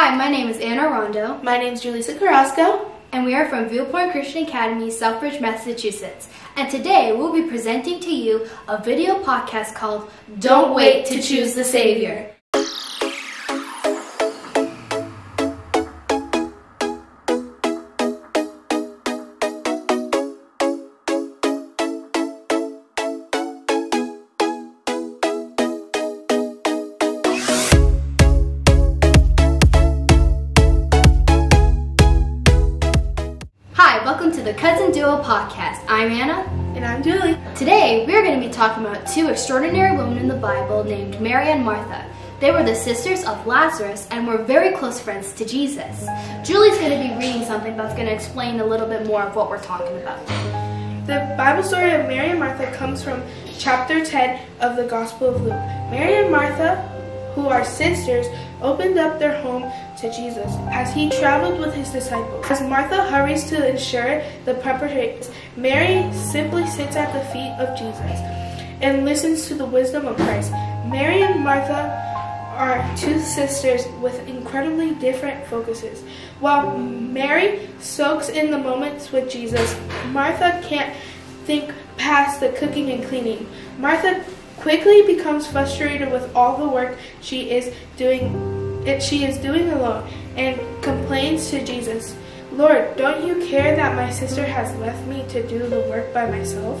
Hi, my name is Anna Rondeau. My name is Julissa Carrasco. And we are from Viewpoint Christian Academy, Southbridge, Massachusetts. And today we'll be presenting to you a video podcast called Don't Wait to Choose the Savior. Cousin Duo podcast. I'm Anna. And I'm Julie. Today, we're going to be talking about two extraordinary women in the Bible named Mary and Martha. They were the sisters of Lazarus and were very close friends to Jesus. Julie's going to be reading something that's going to explain a little bit more of what we're talking about. The Bible story of Mary and Martha comes from chapter 10 of the Gospel of Luke. Mary and Martha, who are sisters, opened up their home to Jesus as he traveled with his disciples. As Martha hurries to ensure the preparations, Mary simply sits at the feet of Jesus and listens to the wisdom of Christ. Mary and Martha are two sisters with incredibly different focuses. While Mary soaks in the moments with Jesus, Martha can't think past the cooking and cleaning. Martha quickly becomes frustrated with all the work she is doing it she is doing alone and complains to Jesus, Lord, don't you care that my sister has left me to do the work by myself?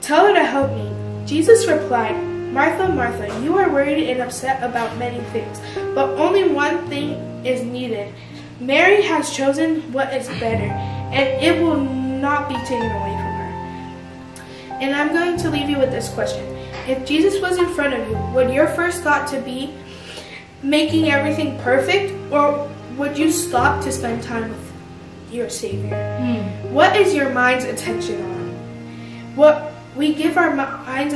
Tell her to help me. Jesus replied, Martha, Martha, you are worried and upset about many things, but only one thing is needed. Mary has chosen what is better, and it will not be taken away from her. And I'm going to leave you with this question. If Jesus was in front of you, would your first thought to be making everything perfect, or would you stop to spend time with your Savior? Hmm. What is your mind's attention on? What we give our mind's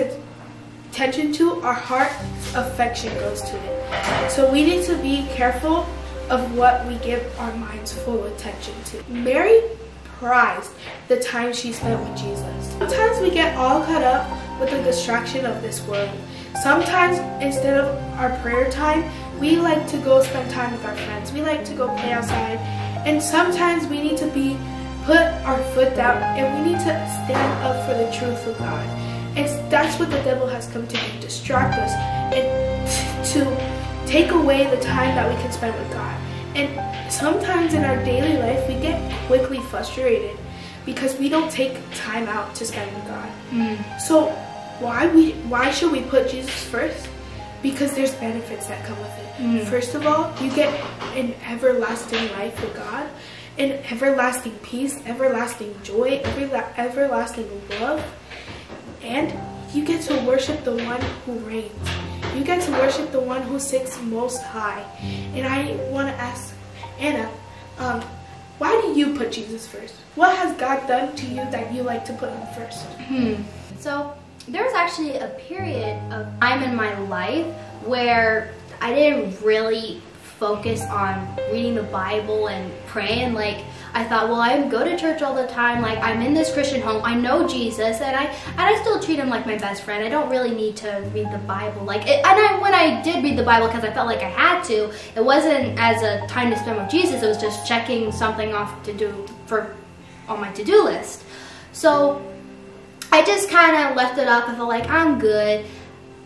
attention to, our heart's affection goes to it. So we need to be careful of what we give our mind's full attention to. Mary prized the time she spent with Jesus. Sometimes we get all caught up with the distraction of this world. Sometimes instead of our prayer time, we like to go spend time with our friends. We like to go play outside. And sometimes we need to be put our foot down and we need to stand up for the truth of God. And that's what the devil has come to do, distract us and to take away the time that we can spend with God. And sometimes in our daily life, we get quickly frustrated because we don't take time out to spend with God. Mm. So why we why should we put Jesus first? Because there's benefits that come with it. Mm. First of all, you get an everlasting life with God, an everlasting peace, everlasting joy, every everlasting love, and you get to worship the one who reigns. You get to worship the one who sits most high. And I want to ask Anna, um, why do you put Jesus first? What has God done to you that you like to put him first? Hmm. So there was actually a period of time in my life where I didn't really focus on reading the Bible and praying. Like I thought, well, I go to church all the time. Like I'm in this Christian home. I know Jesus, and I and I still treat him like my best friend. I don't really need to read the Bible. Like, it, and I, when I did read the Bible because I felt like I had to, it wasn't as a time to spend with Jesus. It was just checking something off to do for on my to-do list. So I just kind of left it up. I felt like I'm good.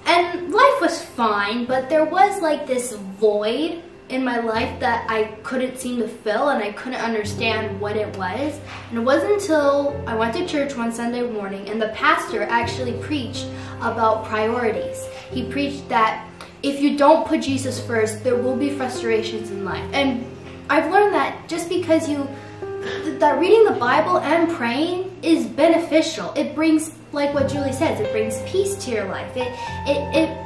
And life was fine, but there was like this void in my life that I couldn't seem to fill and I couldn't understand what it was. And it wasn't until I went to church one Sunday morning and the pastor actually preached about priorities. He preached that if you don't put Jesus first, there will be frustrations in life. And I've learned that just because you that reading the Bible and praying is beneficial. It brings, like what Julie says, it brings peace to your life. It, it, it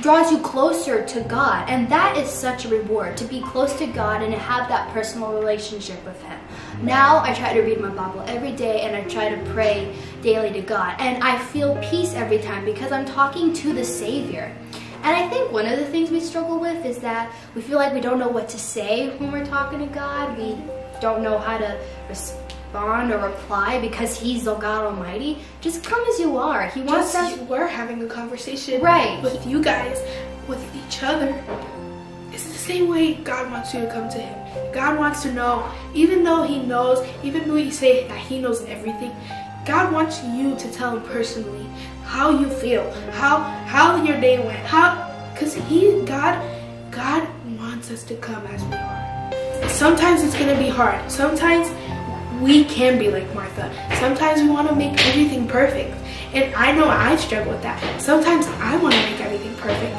draws you closer to God. And that is such a reward, to be close to God and to have that personal relationship with Him. Now I try to read my Bible every day and I try to pray daily to God. And I feel peace every time because I'm talking to the Savior. And I think one of the things we struggle with is that we feel like we don't know what to say when we're talking to God. We don't know how to respond or reply because He's the God Almighty. Just come as you are. He wants Just us. we're having a conversation Right. with you guys, with each other. It's the same way God wants you to come to Him. God wants to know, even though He knows, even though you say that He knows everything, God wants you to tell Him personally how you feel, how how your day went, how, cause He, God, God wants us to come as we are. Sometimes it's gonna be hard. Sometimes we can be like Martha. Sometimes we want to make everything perfect. And I know I struggle with that. Sometimes I want to make everything perfect.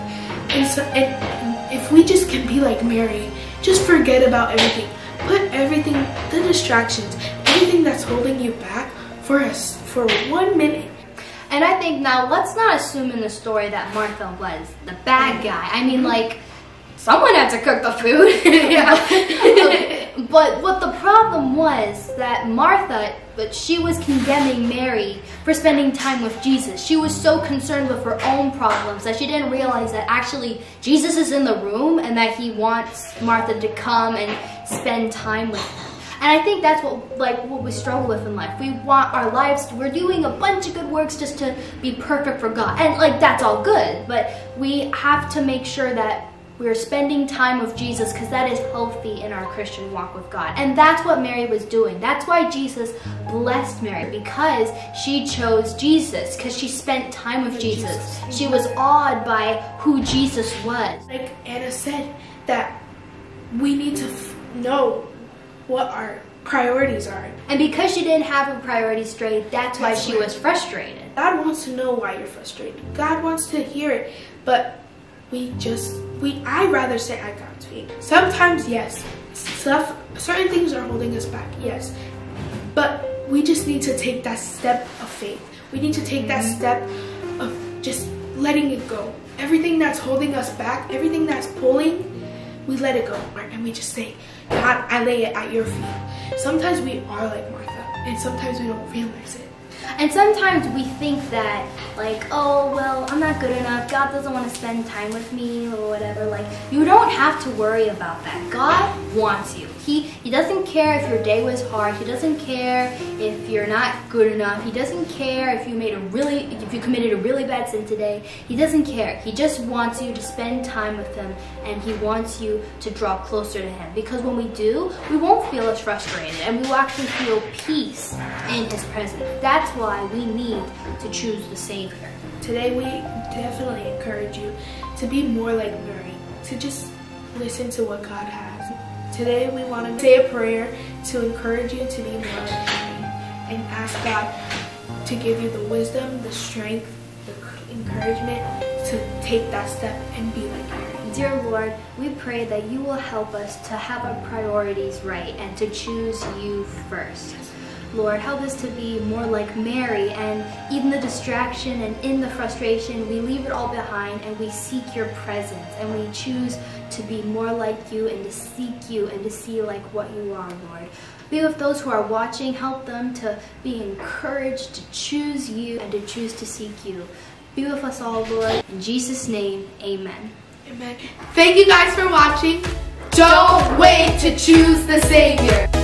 And so and if we just can be like Mary, just forget about everything. Put everything, the distractions, everything that's holding you back for us for one minute. And I think now let's not assume in the story that Martha was the bad mm-hmm. guy. I mean like someone had to cook the food. but what the problem was that Martha, but she was condemning Mary for spending time with Jesus. She was so concerned with her own problems that she didn't realize that actually Jesus is in the room and that he wants Martha to come and spend time with him. And I think that's what like what we struggle with in life. We want our lives we're doing a bunch of good works just to be perfect for God. And like that's all good, but we have to make sure that we're spending time with Jesus because that is healthy in our Christian walk with God. And that's what Mary was doing. That's why Jesus blessed Mary because she chose Jesus, because she spent time with Jesus. She was awed by who Jesus was. Like Anna said, that we need to know what our priorities are. And because she didn't have her priorities straight, that's why she was frustrated. God wants to know why you're frustrated. God wants to hear it, but we just we I rather say at God's feet. Sometimes yes, stuff certain things are holding us back, yes. But we just need to take that step of faith. We need to take that mm-hmm. step of just letting it go. Everything that's holding us back, everything that's pulling, we let it go. And we just say, God, I lay it at your feet. Sometimes we are like Martha, and sometimes we don't realize it. And sometimes we think that, like, oh, well, I'm not good enough. God doesn't want to spend time with me or whatever. Like, you don't have to worry about that. God wants you. He, he doesn't care if your day was hard. He doesn't care if you're not good enough. He doesn't care if you made a really, if you committed a really bad sin today. He doesn't care. He just wants you to spend time with him and he wants you to draw closer to him. Because when we do, we won't feel as frustrated and we will actually feel peace in his presence. That's why we need to choose the Savior. Today we definitely encourage you to be more like Mary, to just listen to what God has. Today we want to say a prayer to encourage you to be more like Mary and ask God to give you the wisdom, the strength, the encouragement to take that step and be like Mary. Dear Lord, we pray that you will help us to have our priorities right and to choose you first. Lord, help us to be more like Mary and even the distraction and in the frustration, we leave it all behind and we seek your presence and we choose to be more like you and to seek you and to see like what you are, Lord. Be with those who are watching, help them to be encouraged to choose you and to choose to seek you. Be with us all, Lord. In Jesus' name, amen. Amen. Thank you guys for watching. Don't wait to choose the Savior.